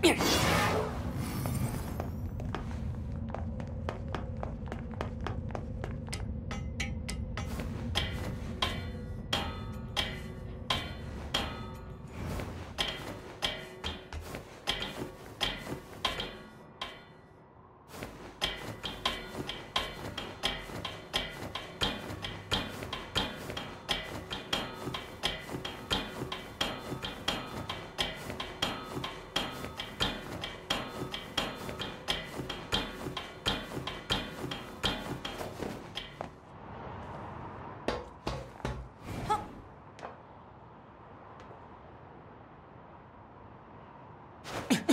变 Ugh.